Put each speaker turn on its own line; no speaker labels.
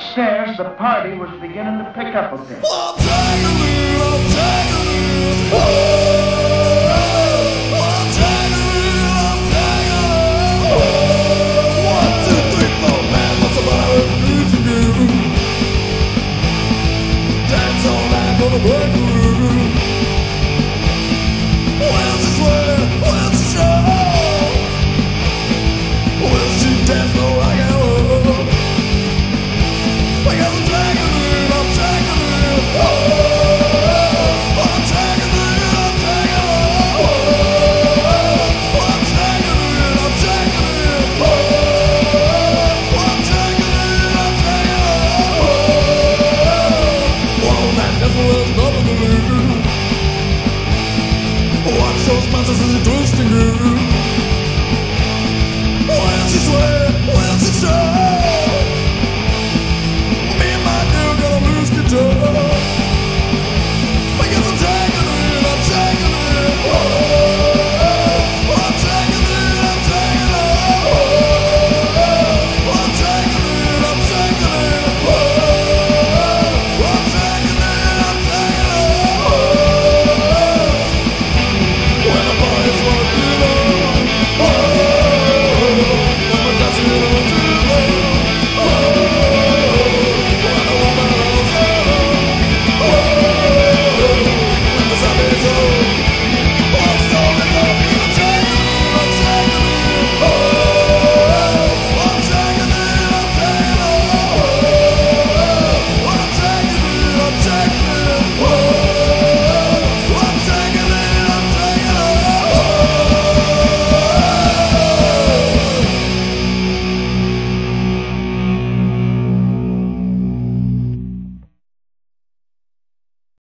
upstairs, the party was beginning to pick up a bit.
Dance all night, gonna work Take a little, take a little, oh.